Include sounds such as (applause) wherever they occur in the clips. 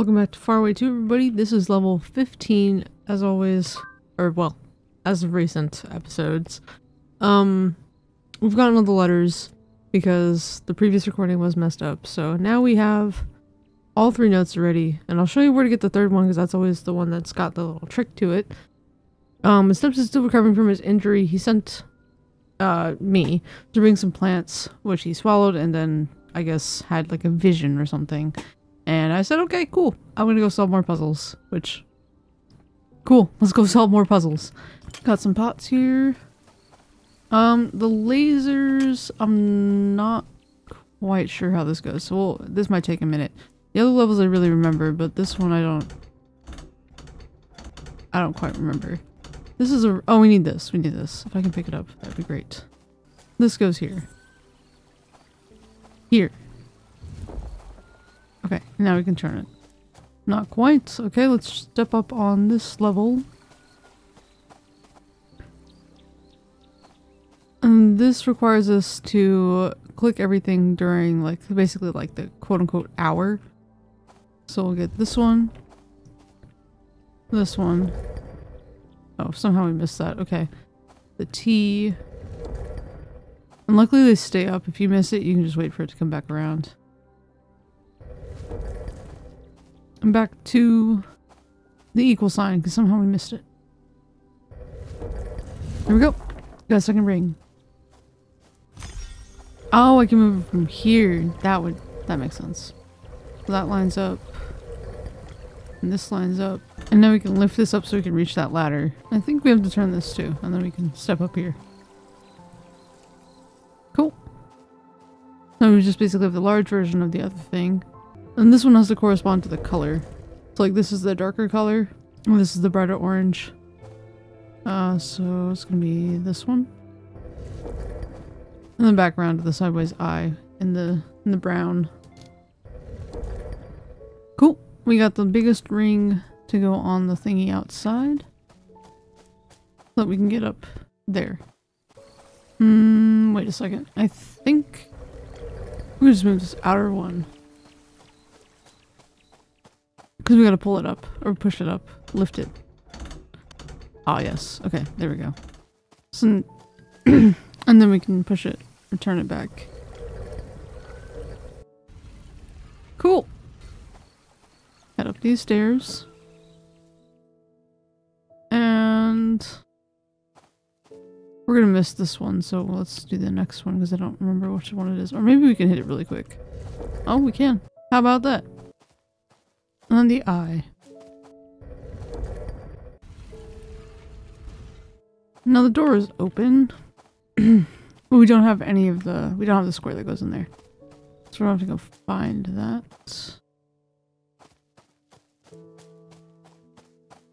Welcome back to Faraway 2 everybody. This is level 15 as always, or well, as of recent episodes. Um, we've gotten all the letters because the previous recording was messed up. So now we have all three notes already and I'll show you where to get the third one because that's always the one that's got the little trick to it. Um, Steps is still recovering from his injury. He sent uh, me to bring some plants, which he swallowed and then I guess had like a vision or something. And I said, okay, cool. I'm gonna go solve more puzzles, which... Cool, let's go (laughs) solve more puzzles. Got some pots here. Um, the lasers, I'm not quite sure how this goes, so we'll, this might take a minute. The other levels I really remember, but this one I don't... I don't quite remember. This is a- oh, we need this. We need this. If I can pick it up, that'd be great. This goes here. Here. Okay, now we can turn it. Not quite. Okay, let's step up on this level. And this requires us to click everything during like basically like the quote unquote hour. So we'll get this one. This one. Oh, somehow we missed that. Okay. The T. And luckily they stay up. If you miss it, you can just wait for it to come back around. And back to the equal sign because somehow we missed it. Here we go. Got a second ring. Oh, I can move from here. That would that makes sense. So that lines up. And this lines up. And now we can lift this up so we can reach that ladder. I think we have to turn this too, and then we can step up here. Cool. Now we just basically have the large version of the other thing. And this one has to correspond to the color. So like this is the darker color, and this is the brighter orange. Uh, so it's gonna be this one. And the background of the sideways eye in the in the brown. Cool. We got the biggest ring to go on the thingy outside. So that we can get up there. Hmm, wait a second. I think we just move this outer one. Because we gotta pull it up. Or push it up. Lift it. Ah, yes. Okay, there we go. So, (clears throat) and then we can push it. Return it back. Cool. Head up these stairs. And... We're gonna miss this one, so let's do the next one because I don't remember which one it is. Or maybe we can hit it really quick. Oh, we can. How about that? Then the eye. Now the door is open. (clears throat) we don't have any of the... We don't have the square that goes in there. So we're going to go find that.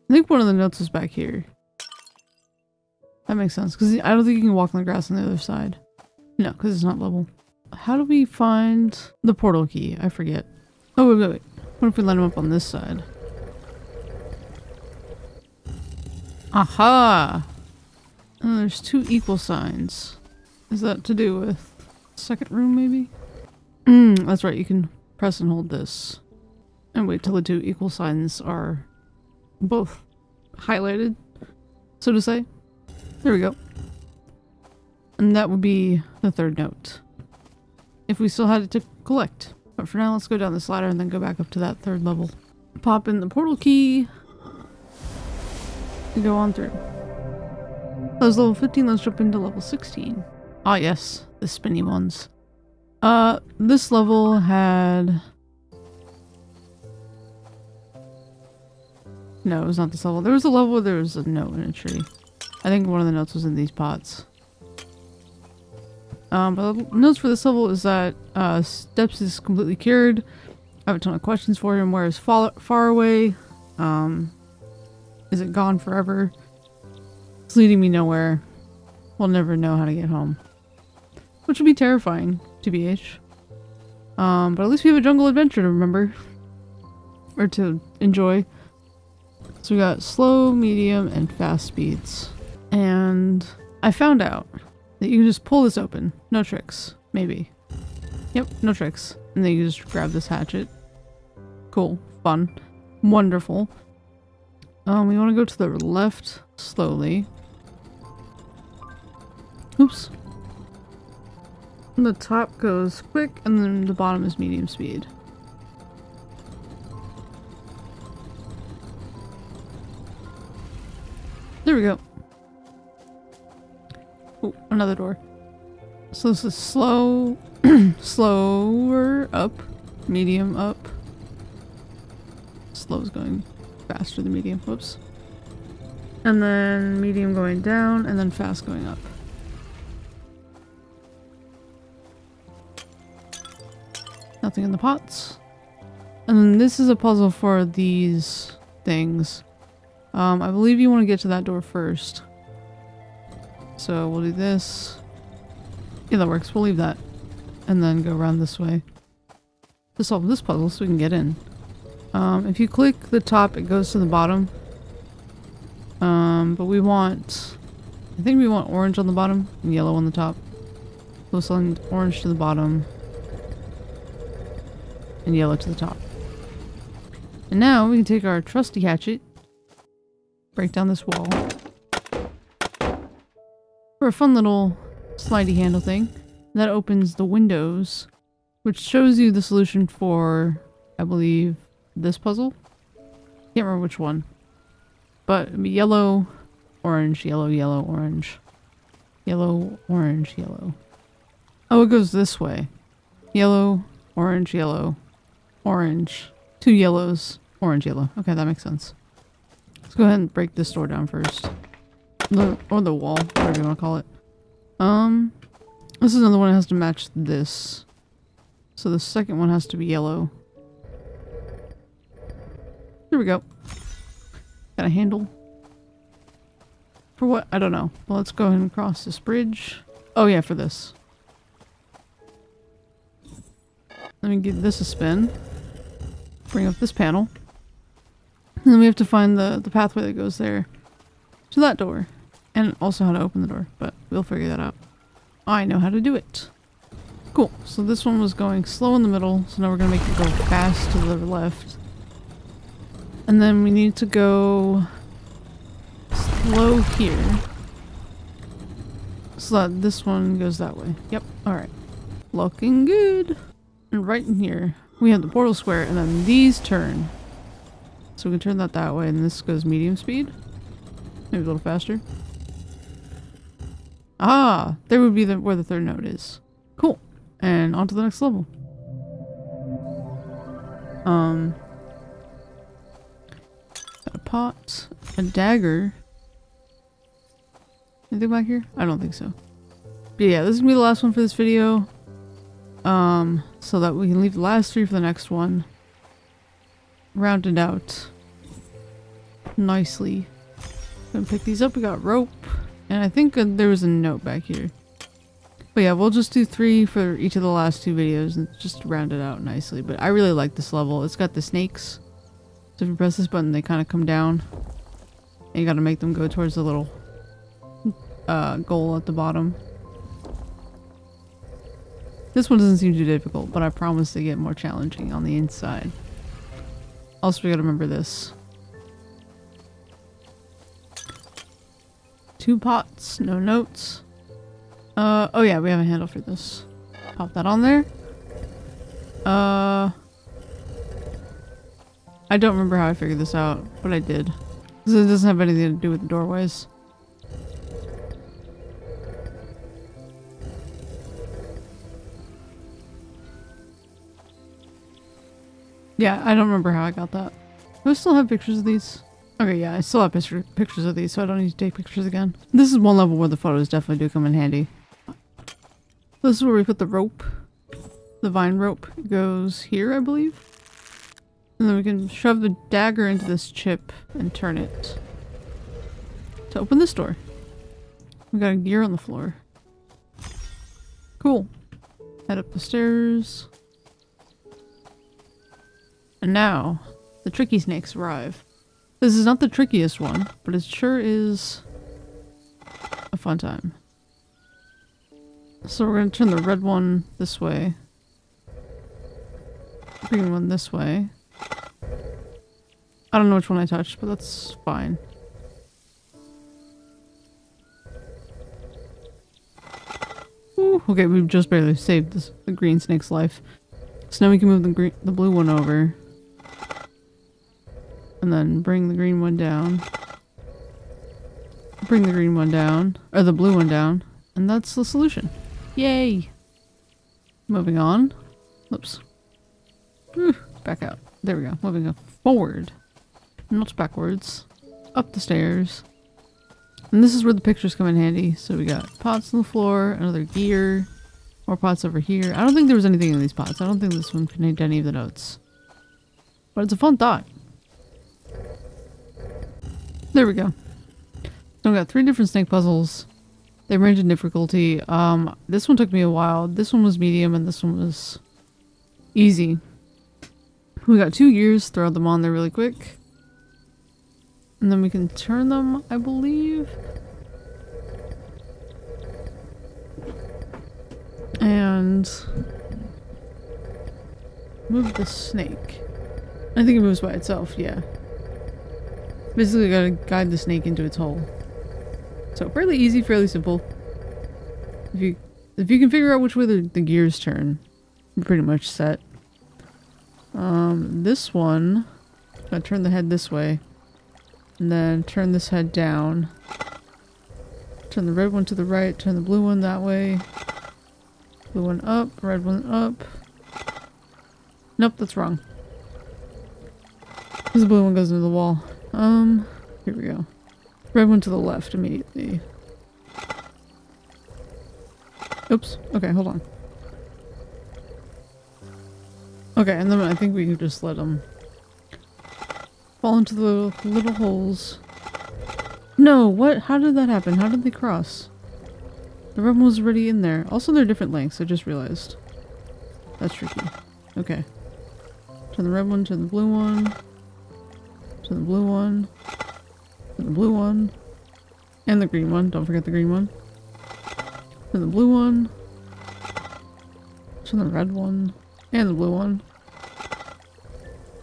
I think one of the notes is back here. That makes sense, because I don't think you can walk on the grass on the other side. No, because it's not level. How do we find the portal key? I forget. Oh, wait, wait, wait. What if we line them up on this side? Aha! Oh, there's two equal signs. Is that to do with second room, maybe? Mm, that's right, you can press and hold this. And wait till the two equal signs are both highlighted, so to say. There we go. And that would be the third note. If we still had it to collect. But for now, let's go down this ladder and then go back up to that third level. Pop in the portal key. And go on through. That was level 15, let's jump into level 16. Ah yes, the spinny ones. Uh, this level had... No, it was not this level. There was a level where there was a note in a tree. I think one of the notes was in these pots. Um, but notes for this level is that uh, Steps is completely cured. I have a ton of questions for him. Where is far, far away? Um, is it gone forever? It's leading me nowhere. We'll never know how to get home. Which would be terrifying, TBH. Um, but at least we have a jungle adventure to remember. Or to enjoy. So we got slow, medium, and fast speeds. And I found out you can just pull this open. No tricks. Maybe. Yep, no tricks. And then you just grab this hatchet. Cool. Fun. Wonderful. Um, we want to go to the left slowly. Oops. The top goes quick, and then the bottom is medium speed. There we go. Oh, another door. So this is slow, (clears throat) slower up, medium up. Slow is going faster than medium. Whoops. And then medium going down, and then fast going up. Nothing in the pots. And this is a puzzle for these things. Um, I believe you want to get to that door first. So we'll do this. Yeah, that works. We'll leave that. And then go around this way. To solve this puzzle so we can get in. Um, if you click the top, it goes to the bottom. Um, but we want... I think we want orange on the bottom and yellow on the top. So send orange to the bottom. And yellow to the top. And now we can take our trusty hatchet. Break down this wall. For a fun little slidey handle thing. That opens the windows. Which shows you the solution for, I believe, this puzzle. Can't remember which one. But yellow, orange, yellow, yellow, orange. Yellow, orange, yellow. Oh, it goes this way. Yellow, orange, yellow, orange. Two yellows, orange, yellow. Okay, that makes sense. Let's go ahead and break this door down first. The, or the wall, whatever you want to call it. Um, this is another one that has to match this. So the second one has to be yellow. There we go. Got a handle. For what? I don't know. Well, let's go ahead and cross this bridge. Oh yeah, for this. Let me give this a spin. Bring up this panel. And then we have to find the, the pathway that goes there. To that door. And also how to open the door. But we'll figure that out. I know how to do it. Cool. So this one was going slow in the middle. So now we're going to make it go fast to the left. And then we need to go slow here. So that this one goes that way. Yep. Alright. Looking good. And right in here, we have the portal square, and then these turn. So we can turn that that way, and this goes medium speed. Maybe a little faster. Ah! There would be the where the third note is. Cool. And on to the next level. Um, a pot, a dagger. Anything back here? I don't think so. But yeah, this is gonna be the last one for this video. Um, so that we can leave the last three for the next one. Rounded out nicely. Gonna pick these up. We got rope. And I think uh, there was a note back here. But yeah, we'll just do three for each of the last two videos and just round it out nicely. But I really like this level. It's got the snakes. So if you press this button, they kind of come down. And you gotta make them go towards the little uh, goal at the bottom. This one doesn't seem too difficult, but I promise to get more challenging on the inside. Also, we gotta remember this. Two pots, no notes. Uh, oh yeah, we have a handle for this. Pop that on there. Uh... I don't remember how I figured this out, but I did. It doesn't have anything to do with the doorways. Yeah, I don't remember how I got that. Do I still have pictures of these? Okay, yeah, I still have pictures of these, so I don't need to take pictures again. This is one level where the photos definitely do come in handy. This is where we put the rope. The vine rope goes here, I believe. And then we can shove the dagger into this chip and turn it to open this door. We got a gear on the floor. Cool. Head up the stairs. And now, the tricky snakes arrive. This is not the trickiest one, but it sure is a fun time. So we're going to turn the red one this way. Green one this way. I don't know which one I touched, but that's fine. Ooh, okay, we've just barely saved this, the green snake's life. So now we can move the green, the blue one over. And then bring the green one down. Bring the green one down. Or the blue one down. And that's the solution. Yay! Moving on. Oops. back out. There we go. Moving forward. Not backwards. Up the stairs. And this is where the pictures come in handy. So we got pots on the floor, another gear, more pots over here. I don't think there was anything in these pots. I don't think this one contained any of the notes. But it's a fun thought. There we go. So we got three different snake puzzles. They range in difficulty. Um, this one took me a while. This one was medium and this one was easy. We got two gears, throw them on there really quick. And then we can turn them, I believe. And move the snake. I think it moves by itself, yeah. Basically gotta guide the snake into its hole. So fairly easy, fairly simple. If you if you can figure out which way the, the gears turn, you're pretty much set. Um, this one, I turn the head this way. And then turn this head down. Turn the red one to the right, turn the blue one that way. Blue one up, red one up. Nope, that's wrong. Because the blue one goes into the wall. Um, here we go. Red one to the left immediately. Oops. Okay, hold on. Okay, and then I think we can just let them fall into the little holes. No, what? How did that happen? How did they cross? The red one was already in there. Also, they're different lengths, I just realized. That's tricky. Okay. Turn the red one turn the blue one. To the blue one. The blue one. And the green one. Don't forget the green one. To the blue one. To the red one. And the blue one.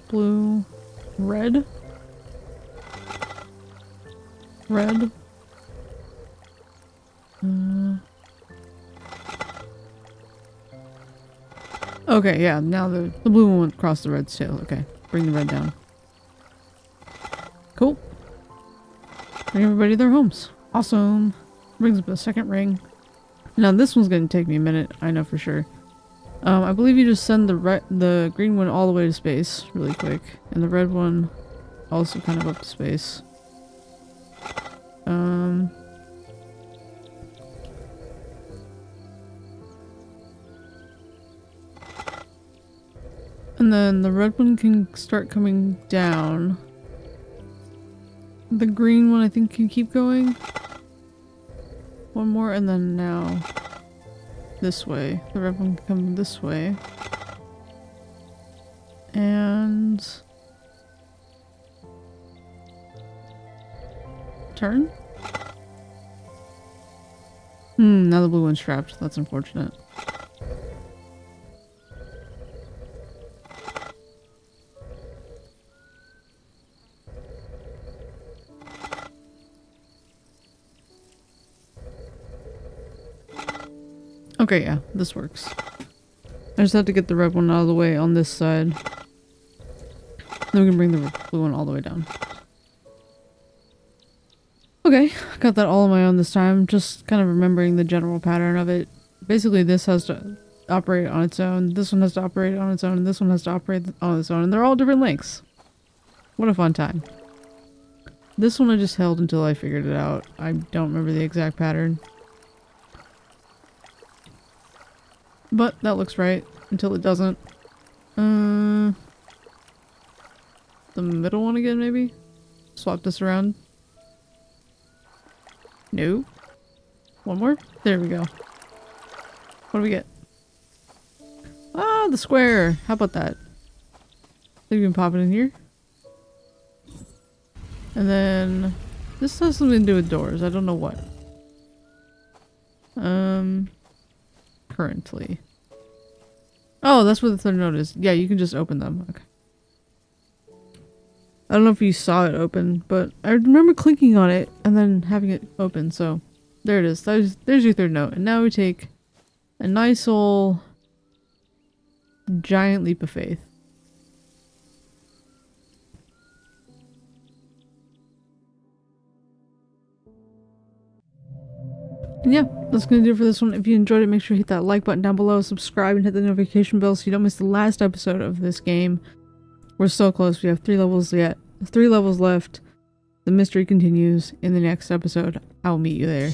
Blue. Red. Red. Uh, okay, yeah, now the, the blue one went across the red's tail. Okay, bring the red down. Cool. Bring everybody their homes. Awesome. Brings up a second ring. Now this one's gonna take me a minute, I know for sure. Um, I believe you just send the red, the green one all the way to space really quick, and the red one also kind of up to space. Um, and then the red one can start coming down. The green one I think can keep going. One more and then now this way. The red one can come this way. And... Turn? Hmm, now the blue one's trapped. That's unfortunate. Okay, yeah, this works. I just have to get the red one out of the way on this side. Then we can bring the blue one all the way down. Okay, got that all on my own this time. Just kind of remembering the general pattern of it. Basically, this has to operate on its own, this one has to operate on its own, and this one has to operate on its own, and they're all different lengths. What a fun time. This one I just held until I figured it out. I don't remember the exact pattern. But that looks right until it doesn't. Uh, the middle one again, maybe? Swap this around. No. One more? There we go. What do we get? Ah, the square! How about that? Think we can pop it in here? And then... This has something to do with doors. I don't know what. Um currently. Oh, that's what the third note is. Yeah, you can just open them. Okay. I don't know if you saw it open, but I remember clicking on it and then having it open, so there it is. There's, there's your third note. And now we take a nice old giant leap of faith. And yeah, that's gonna do it for this one. If you enjoyed it, make sure you hit that like button down below, subscribe, and hit the notification bell so you don't miss the last episode of this game. We're so close. We have three levels yet. Three levels left. The mystery continues in the next episode. I will meet you there.